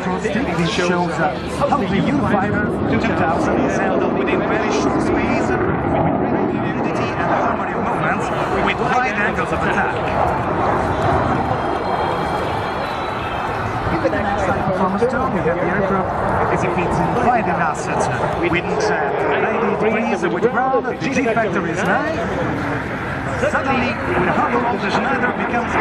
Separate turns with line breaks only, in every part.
acoustic shows up how the U-Fighter 2000 is handled within very short space with great fluidity and harmony of movements with wide angles of attack. From the top, you have the aircraft as if it's implied in assets. Wind trap, 90 degrees with ground, the G-factor is 9. Suddenly, the huddle of the Schneider becomes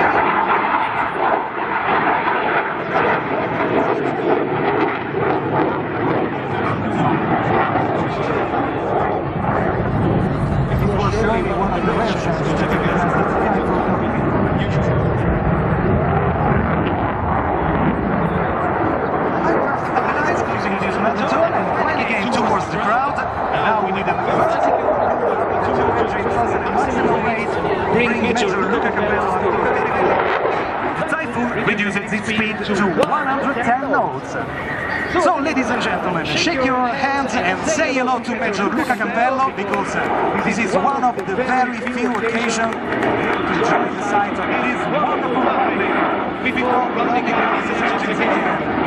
reduces its speed to 110 knots. So, ladies and gentlemen, shake your hands and say hello to Major Luca Campello because uh, this is one of the very few occasions to enjoy the sight. It is wonderful before landing in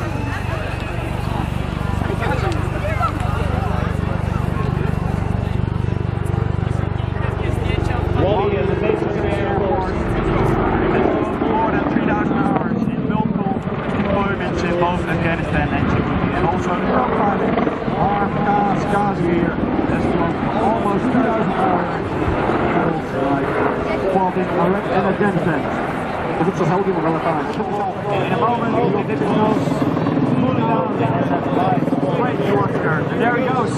there he goes.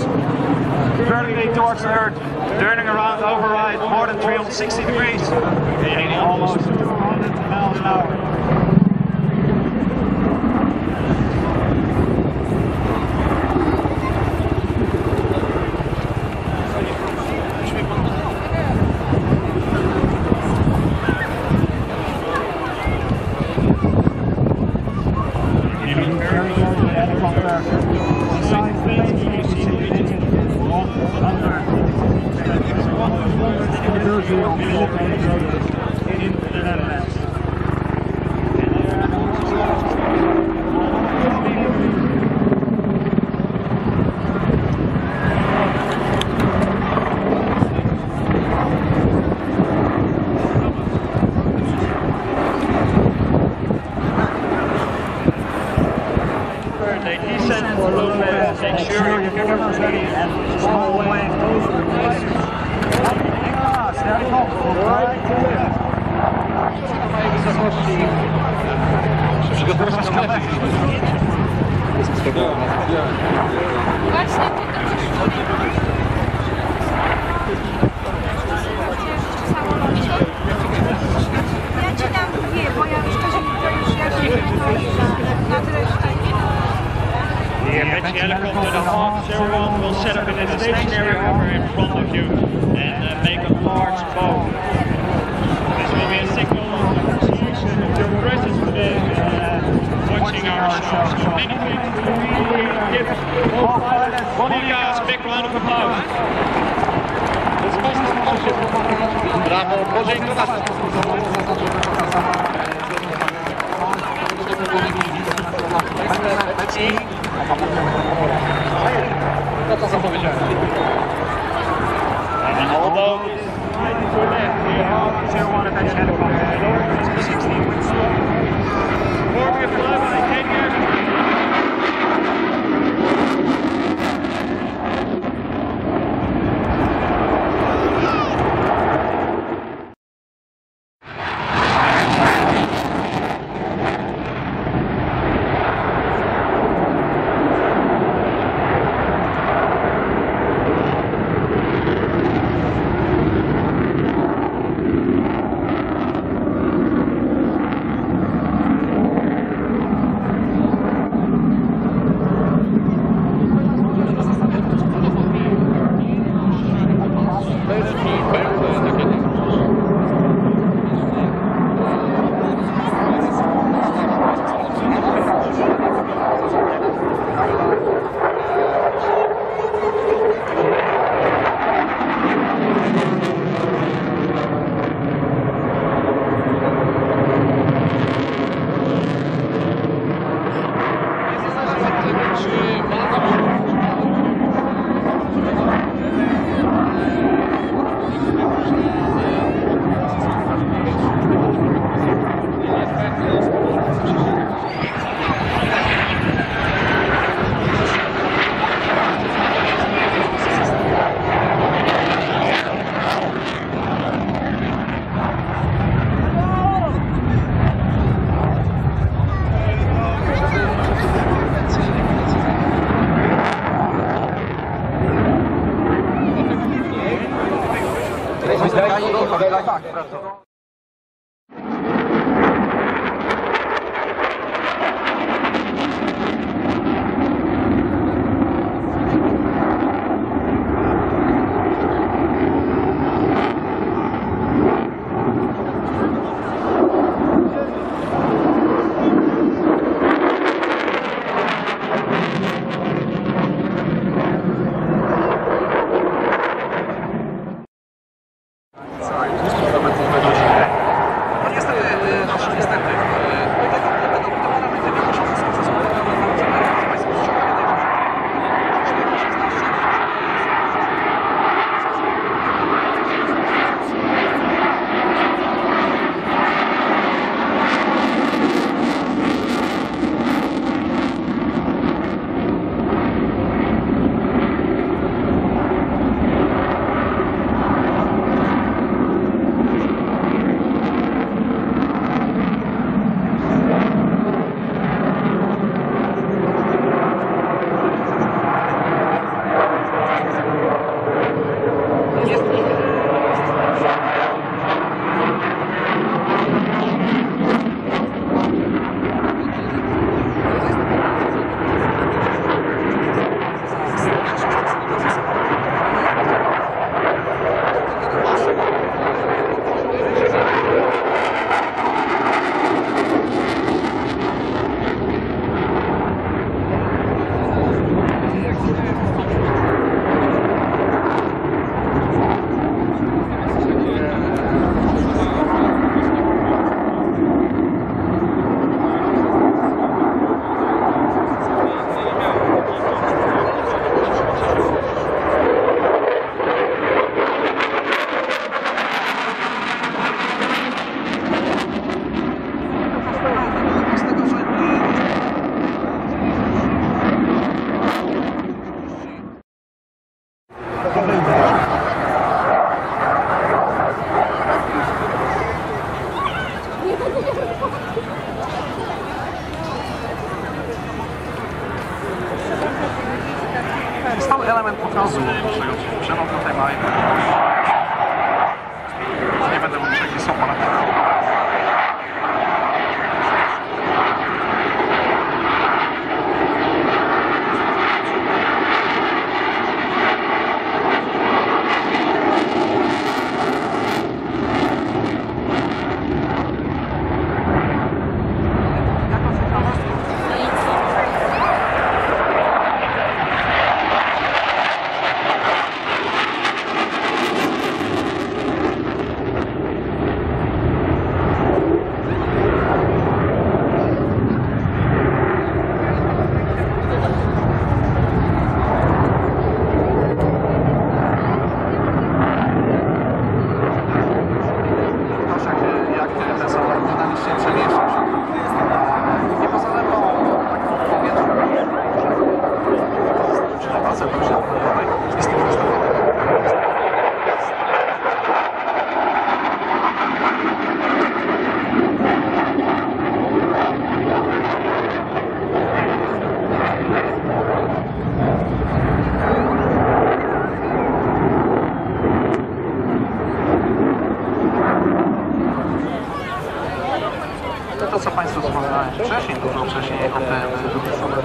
Vertically towards Earth, turning around override more than 360 degrees. Almost 200 miles an hour. for a. Make sure ready and on. Right helicopter, the Hawk 01, will set up in a stationary hover in front of you and uh, make a large bow. This will be a signal of your presence today uh, watching our show. So many thanks to really give pilots, Monica, a big round of applause.
Brawo, Boże Ignacy.
Vabbè, la faccio.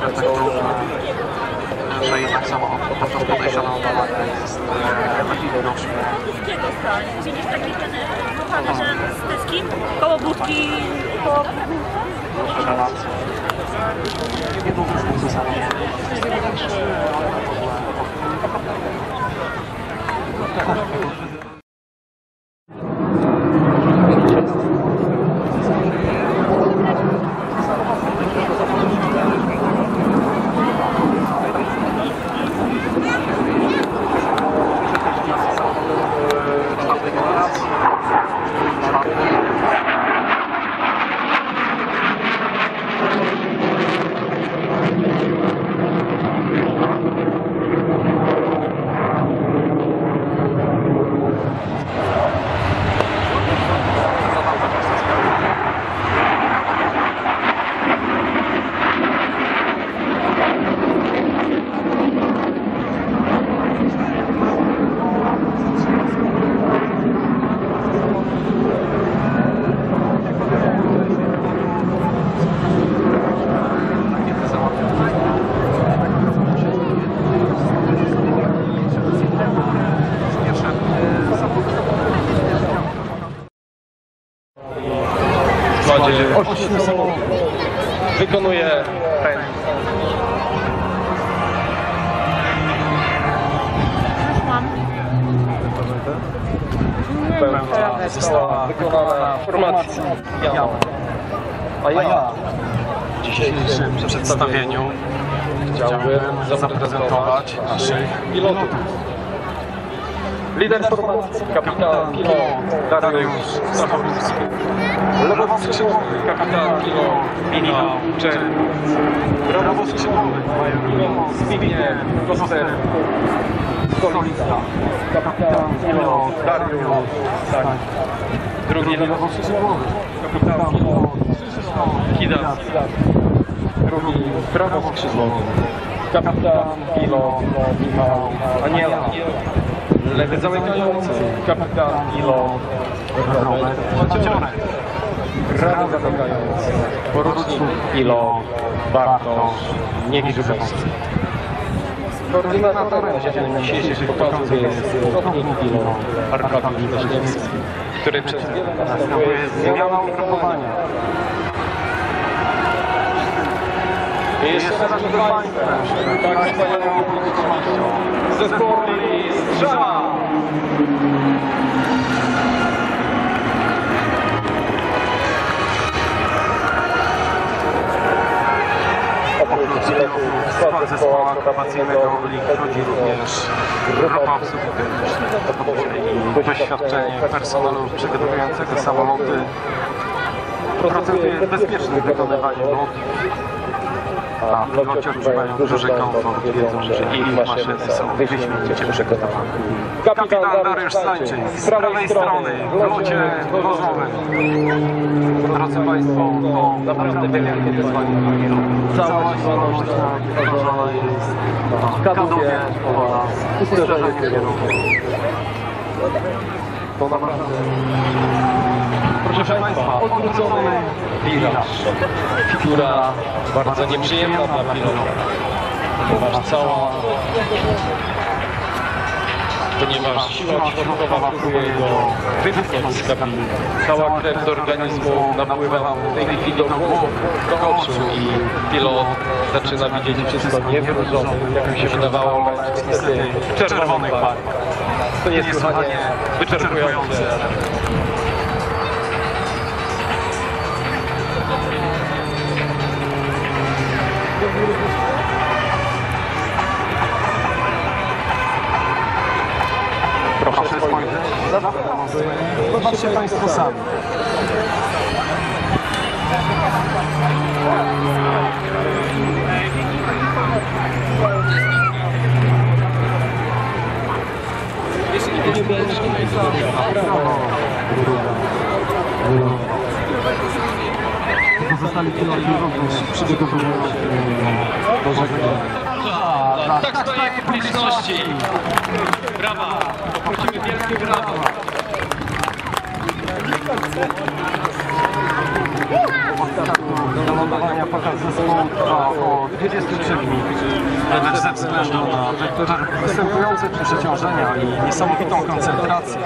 Ten efektu, że jednak samochód po prostu podejrzewam jest e, taki widoczny.
Widzisz taki ten ruchany, że z deskim koło budki, koło
relacje. Niedługo z samochodem. czwartej
kapitan pilot Michał Czerń. Prawoskrzydłowy pilot Zbigniew Koster. Stolica. Kapitan pilot Dariusz Stach. Drugi Krzysztof Kidas. Drugi prawoskrzydłowy kapitan pilot Michał Aniela. Lewy zamykający, kapitan pilot Robert Maciorek. Prawy zamykający, porucznik pilot Bartosz Niegrzybowski. Koordynatorem dzisiejszych pokazów jest pułkownik pilot Arkadiusz Leśniewski, który przez wiele następuje zmiana ugrupowania. Jeszcze raz przed Państwem, tak wspaniałą publicznością, zespołu Strzała!
Zespołu akrobacyjnego wchodzi również grupa obsługi i doświadczenie personelu przygotowującego samoloty procentuje bezpieczne wykonywanie lot. A piloci odczuwają duży komfort, wiedzą, że ich maszyny są wyśmienicie przygotowane. Kapitan Dariusz Stańczyk z prawej strony w locie wozowym. Drodzy Państwo, to naprawdę wielkie wyzwanie dla pilotów. Cała działalność wyrażona jest w kadłubie oraz usterzeniu kierunku. To naprawdę... Proszę Państwa, odwrócony wiraż.
Figura bardzo nieprzyjemna dla pilota, ponieważ cała ponieważ siła dźwiękowa próbuje go wypchnąć z kabiny. Cała krew z organizmu napływa w tej chwili do głowy, do oczu i pilot zaczyna widzieć wszystko nie w różowym, jak mi się wydawało, lecz niestety w czerwonych barwach. To niesłychanie wyczerpujące.
Zobaczcie Państwo sami. Pozostali piloci również przygotowują się żegnania.
Tak stoję w publiczności. Brawa! Poprosimy wielkie brawa. Do lądowania pokaz zespołu trwa około 23 minut, lecz ze względu na występujące przeciążenia i niesamowitą koncentrację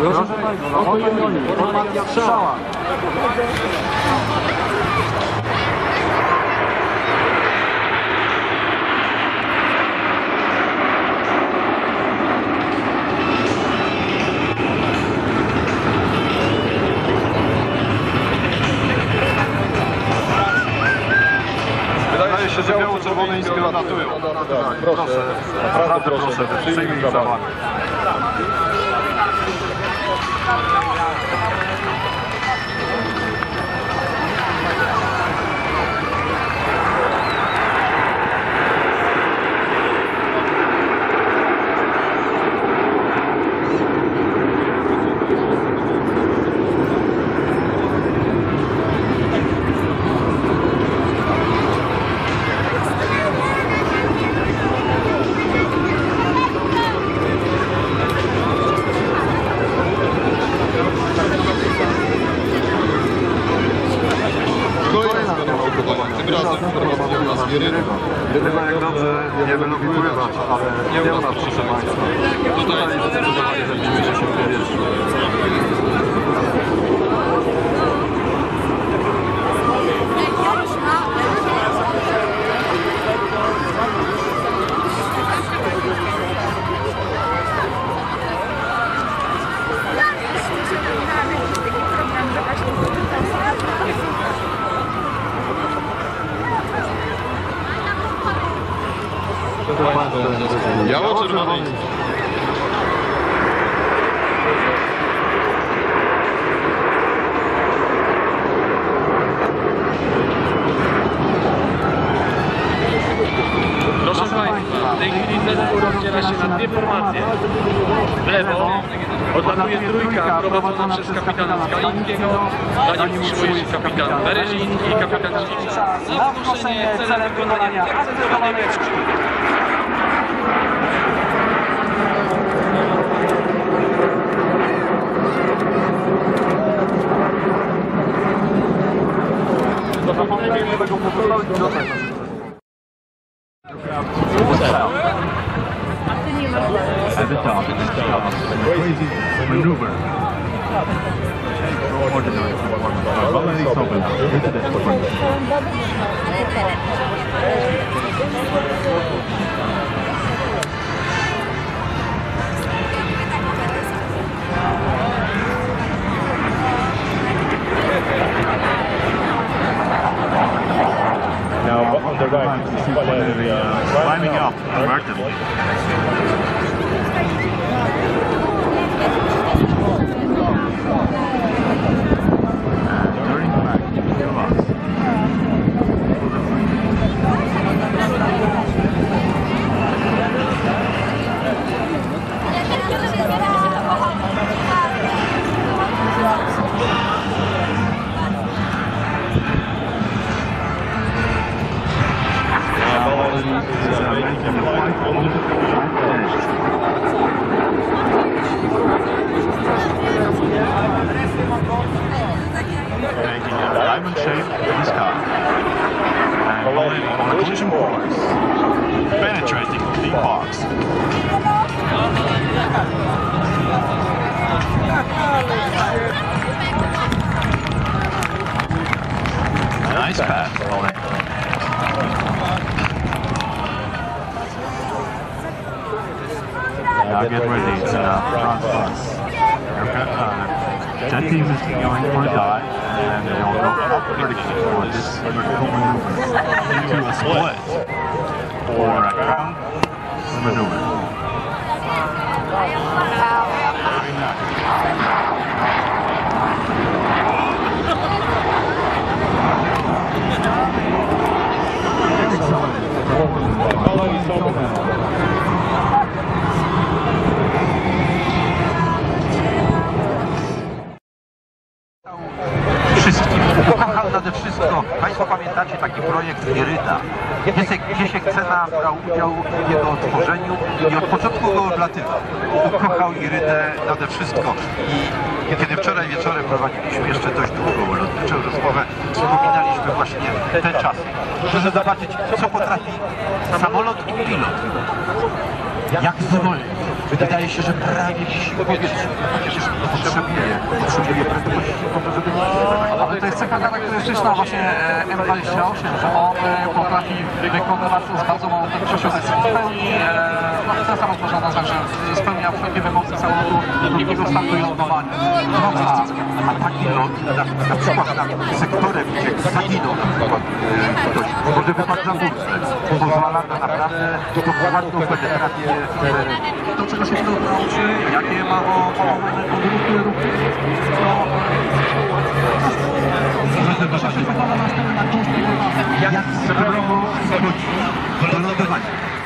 Proszę Państwa, oto i oni, formacja strzała.
Się, że biało-czerwone inspiratują. Proszę, naprawdę proszę, przyjmij zawagę. Thank you. Ryba jak dobrze nie lubi pływać, ale nie u proszę Państwa. Tutaj zdecydowanie zaliczymy się w powietrzu. Biało-czerwony.
Proszę Państwa, w tej chwili zespół rozdziela się na dwie formacje. W lewo odlatuje trójka prowadzona przez kapitana Skalińskiego, za nim utrzymuje się kapitan Berezin i kapitan Śliwca.
Na wznoszenie celem wykonania akcesowanej beczki.
At to uh, climbing up a. Turning
back, Making a diamond shape in and
on collision course, penetrating the box. Nice pass Yeah, get ready. It's uh, front bus. Uh, that team is going for a dive, and they'll go up pretty for this vertical maneuver into a split or a count maneuver. Very nice.
wszystkim. Wszystko. I kiedy wczoraj wieczorem prowadziliśmy jeszcze dość długą lotniczą rozmowę, wspominaliśmy właśnie te czasy. Żeby zobaczyć, co potrafi samolot i pilot. Jak zwolnić? Wydaje się, że prawie wisi w powietrzu. Potrzebuje, potrzebuje prędkości
Ale to jest cecha charakterystyczna właśnie e, M28, że on e, potrafi wykonywać z bardzo małą prędkością, to jest w pełni, e, no ten można nazwać, że wszelkie wymogi samolotu drugiego startu i lądowania.
No tak, a taki lot, na, na przykład na sektorem, gdzie zaginął na przykład e, ktoś, może wypadł za burtę, pozwala na naprawdę dokładną penetrację e,
To czego się pilot nauczy, jakie ma opanowane podróbki ruchy, to Trzeba się wygląda następnie na informacji.
jak zdrowo zachodzi do lądowania.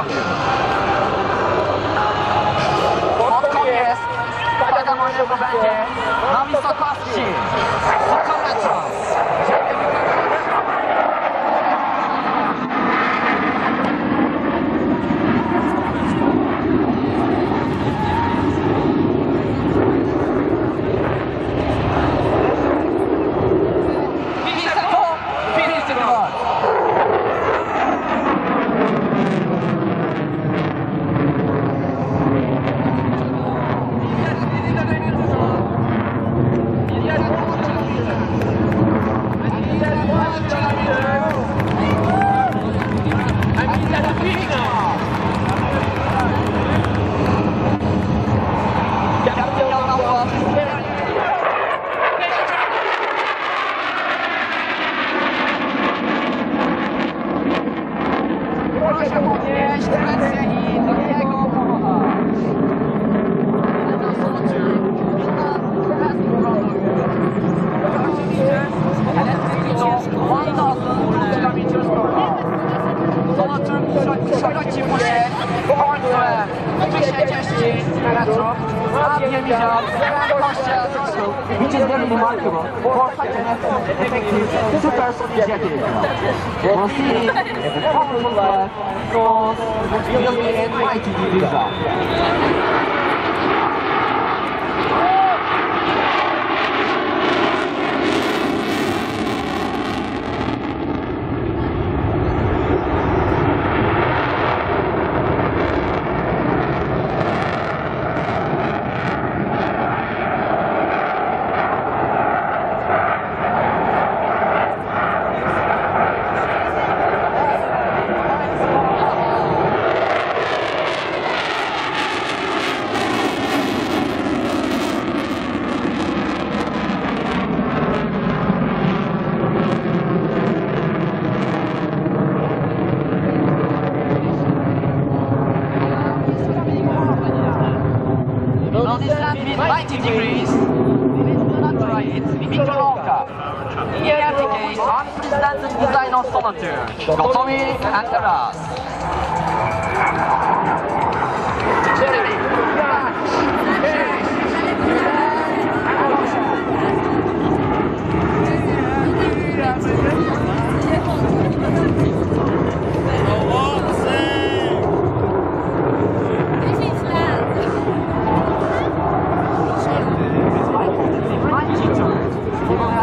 なんていうの波坂シーが好きじゃけれどももし今度はそう読みえな
い気に入るぞ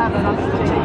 Claro, no.